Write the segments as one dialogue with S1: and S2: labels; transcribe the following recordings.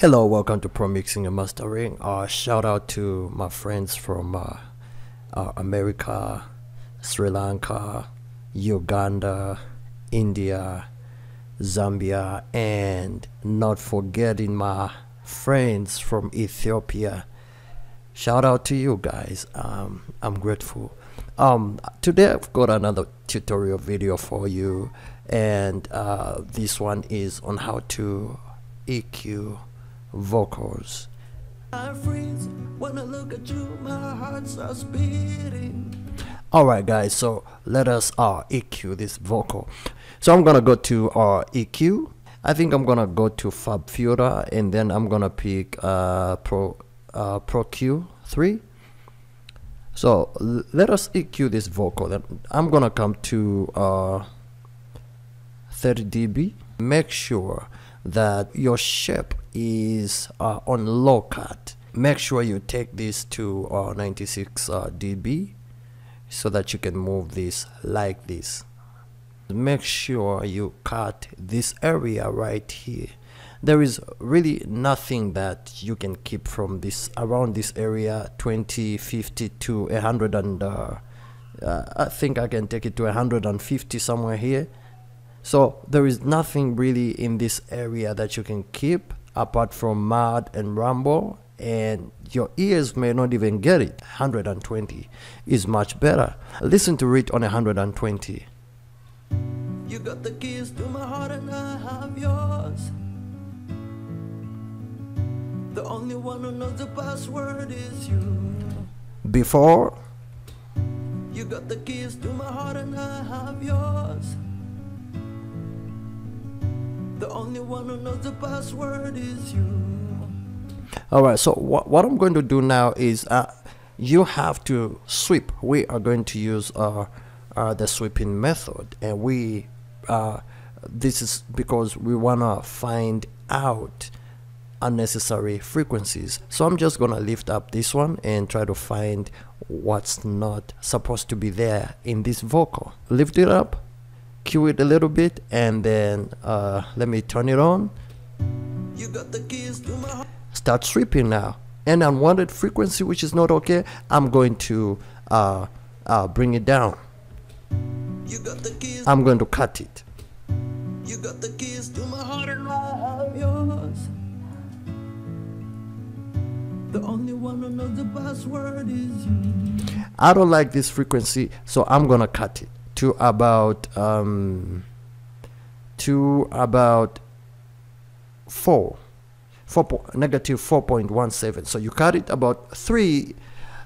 S1: Hello, welcome to Pro Mixing and Mastering. Uh, shout out to my friends from uh, uh, America, Sri Lanka, Uganda, India, Zambia, and not forgetting my friends from Ethiopia. Shout out to you guys. Um, I'm grateful. Um, today I've got another tutorial video for you, and uh, this one is on how to EQ vocals.
S2: I freeze when I look at you, my heart starts beating.
S1: Alright guys, so let us uh, EQ this vocal. So I'm gonna go to uh, EQ. I think I'm gonna go to FabFilter and then I'm gonna pick uh, Pro uh, Pro Q3. So let us EQ this vocal. Then I'm gonna come to uh, 30 dB. Make sure that your shape is uh, on low cut. Make sure you take this to uh, 96 uh, dB so that you can move this like this. Make sure you cut this area right here. There is really nothing that you can keep from this around this area 20, 50 to 100 and uh, uh, I think I can take it to 150 somewhere here. So there is nothing really in this area that you can keep apart from mud and rumble and your ears may not even get it 120 is much better listen to it on 120
S2: You got the keys to my heart and I have yours. The only one who knows the password is you.
S1: before
S2: You got the keys to my heart and I have yours. The only one who knows the password is you.
S1: all right so what, what i'm going to do now is uh, you have to sweep. We are going to use uh, uh, the sweeping method and we uh, this is because we want to find out unnecessary frequencies. So i'm just gonna lift up this one and try to find what's not supposed to be there in this vocal. Lift it up cue it a little bit and then uh, let me turn it on
S2: You got the keys to my
S1: start sweeping now an unwanted frequency which is not okay i'm going to uh, uh, bring it down
S2: You got the keys.
S1: i'm going to cut it
S2: You got the keys to my heart and I yours. The only one who knows the password is you.
S1: i don't like this frequency so i'm going to cut it to about um, to about 4 4 po- negative 4.17 so you cut it about 3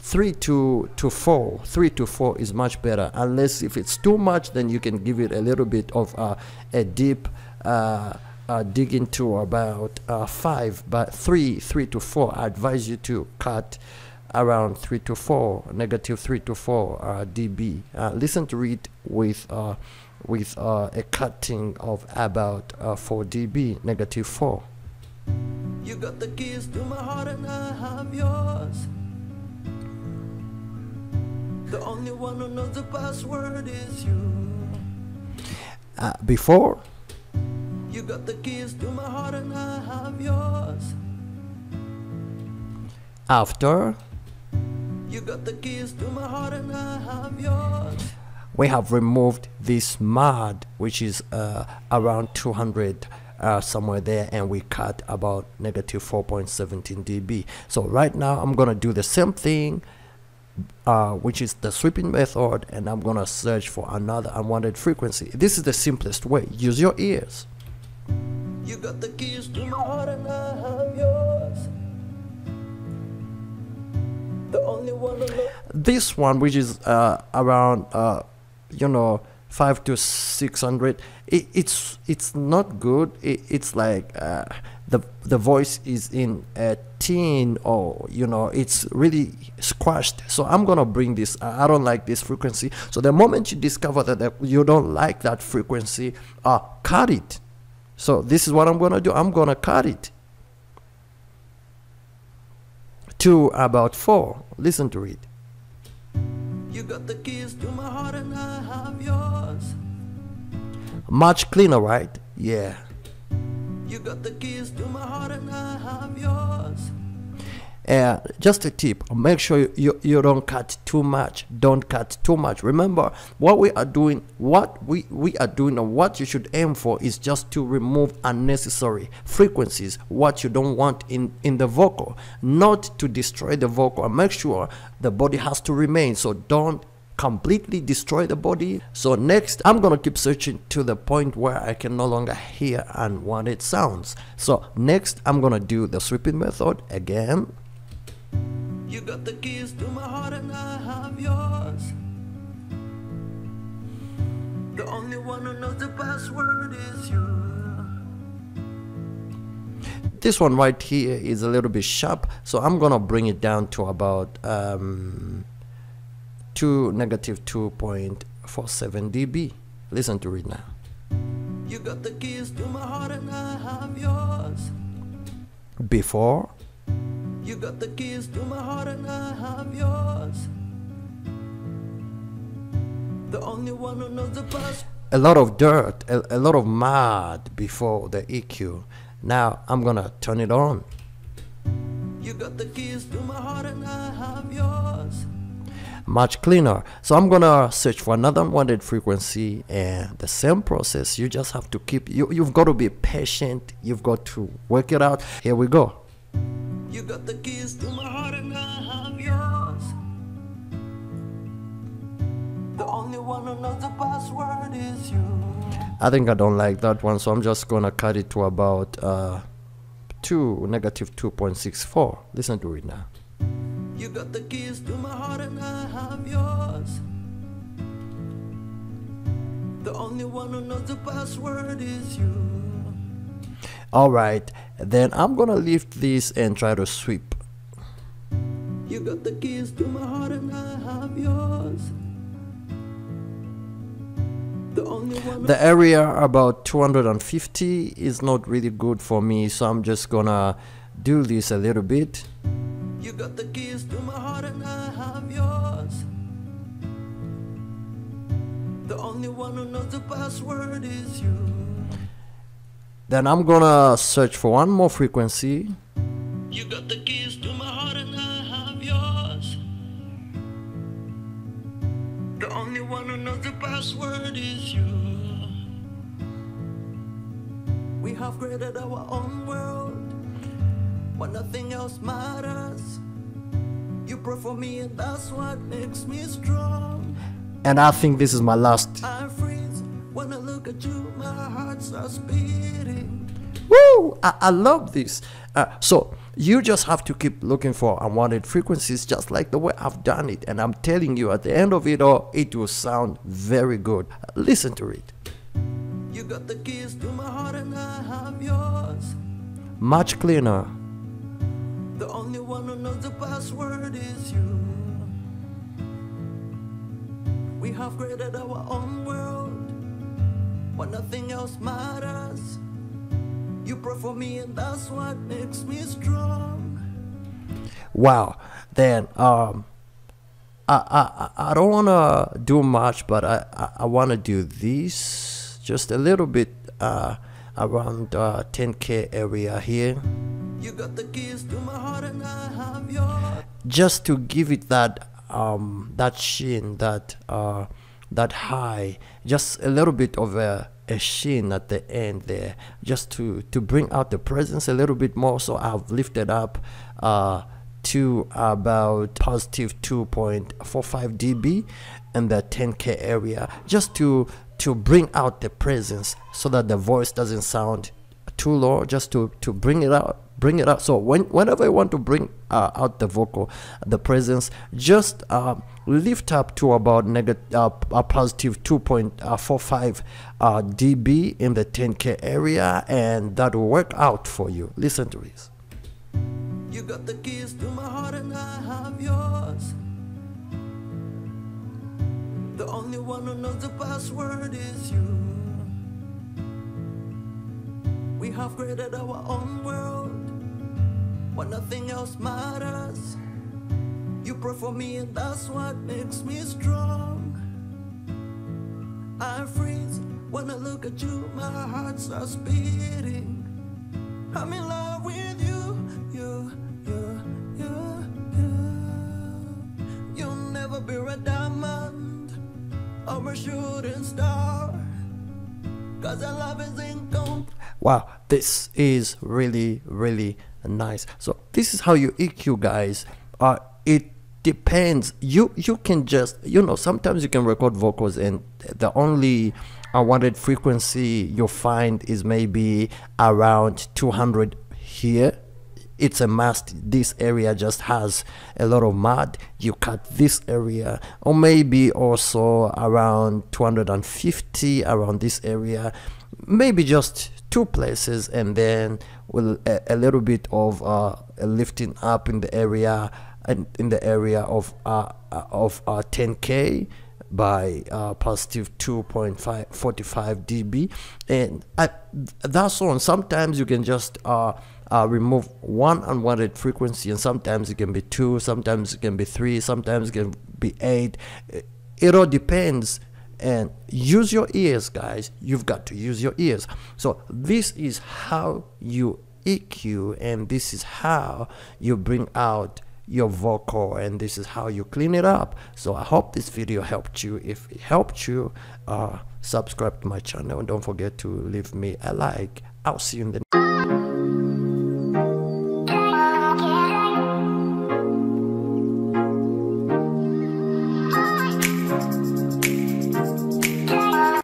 S1: 3 to to 4 3 to 4 is much better. Unless if it's too much then you can give it a little bit of uh, a deep uh, uh, dig into about uh, 5 but 3 3 to 4 i advise you to cut around 3 to 4 negative 3 to 4 uh, db uh, listen to it with uh, with uh, a cutting of about uh, 4 db negative 4
S2: You got the keys to my heart and I have yours. The only one who knows the password is you.
S1: uh, before
S2: You got the keys to my heart and I have yours.
S1: after
S2: You got the keys to my heart and I have yours.
S1: we have removed this mud which is uh, around 200 uh, somewhere there and we cut about negative 4.17 dB. So right now I'm gonna do the same thing uh, which is the sweeping method and I'm gonna search for another unwanted frequency. This is the simplest way. Use your ears.
S2: You
S1: this one which is uh, around uh, you know five to six hundred it, it's it's not good. It, it's like uh, the the voice is in a teen or you know it's really squashed. So i'm gonna bring this. I don't like this frequency. So the moment you discover that, that you don't like that frequency uh cut it. So this is what i'm gonna do. I'm gonna cut it to about four listen to it
S2: You got the keys to my heart and I have yours.
S1: much cleaner right yeah
S2: You got the keys to my heart and I have yours.
S1: And just a tip make sure you, you, don't cut too much. Don't cut too much. Remember what we are doing what we we are doing and what you should aim for is just to remove unnecessary frequencies what you don't want in in the vocal. Not to destroy the vocal. And make sure the body has to remain. So don't completely destroy the body. So next i'm gonna keep searching to the point where i can no longer hear unwanted sounds. So next i'm gonna do the sweeping method again
S2: You got the keys to my heart and I have yours. The only one who knows the password is you.
S1: this one right here is a little bit sharp so i'm gonna bring it down to about um, 2 negative 2.47 db listen to it now
S2: You got the keys to my heart and I have yours.
S1: before
S2: You got the keys to my heart and I have yours. The only one who knows the password.
S1: a lot of dirt a, a lot of mud before the eq now i'm gonna turn it on.
S2: You got the keys to my heart and I have yours.
S1: much cleaner. So i'm gonna search for another unwanted frequency and the same process. You just have to keep you, you've got to be patient. You've got to work it out. Here we go
S2: You got the keys to my heart and I have yours. The only one who knows the password is you.
S1: I think I don't like that one, so I'm just gonna cut it to about uh, two negative 2.64. Listen to it now.
S2: You got the keys to my heart and I have yours. The only one who knows the password is you.
S1: All right, then I'm gonna lift this and try to sweep.
S2: You got the keys to my heart and I have yours. The
S1: The area about 250 is not really good for me, so I'm just gonna do this a little bit.
S2: You got the keys to my heart and I have yours. The only one who knows the password is you.
S1: Then I'm gonna search for one more frequency.
S2: You got the keys to my heart and I have yours. The only one who knows the password is you. We have created our own world where nothing else matters. You pray for me, and that's what makes me strong.
S1: And I think this is my last.
S2: When I look at you, my heart starts beating.
S1: Woo! I, I love this. Uh, so you just have to keep looking for unwanted frequencies, just like the way I've done it. And I'm telling you, at the end of it all, it will sound very good. Listen to it.
S2: You got the keys to my heart, and I have yours.
S1: Much cleaner.
S2: The only one who knows the password is you. We have created our own world where nothing else matters. You pray for me, and that's what makes me strong.
S1: Wow. Then um, I I I don't wanna do much, but I I, I wanna do this just a little bit uh around uh 10k area here.
S2: You got the keys to my heart, and I have yours.
S1: just to give it that um that sheen that uh that high just a little bit of a, a sheen at the end there just to to bring out the presence a little bit more. So i've lifted up uh to about positive 2.45 db in the 10k area just to to bring out the presence so that the voice doesn't sound too low just to to bring it out bring it out. So when whenever you want to bring uh, out the vocal the presence just uh, lift up to about negative uh, a positive 2.45 uh, db in the 10k area and that will work out for you listen to this
S2: You got the keys to my heart, and I have yours. The only one who knows the password is you. We have created our own world where nothing else matters. For me, and that's what makes me strong. I freeze when I look at you, my heart starts beating. I'm in love with you, you, you, you, you. You'll never be a diamond or a shooting star. Cause our love is incomplete.
S1: wow this is really really nice so this is how you eq guys uh it depends. You you can just you know sometimes you can record vocals and the only unwanted frequency you find is maybe around 200 here. It's a must. This area just has a lot of mud. You cut this area or maybe also around 250 around this area. Maybe just two places and then with a, a little bit of uh, lifting up in the area in the area of uh, uh, of uh, 10k by uh, positive 2.5 45 dB. And I, that's on sometimes you can just uh, uh, remove one unwanted frequency and sometimes it can be two sometimes it can be three sometimes it can be eight. It all depends. And use your ears guys. You've got to use your ears. So this is how you EQ and this is how you bring out your vocal and this is how you clean it up. So i hope this video helped you. If it helped you uh subscribe to my channel. And don't forget to leave me a like. I'll see you in the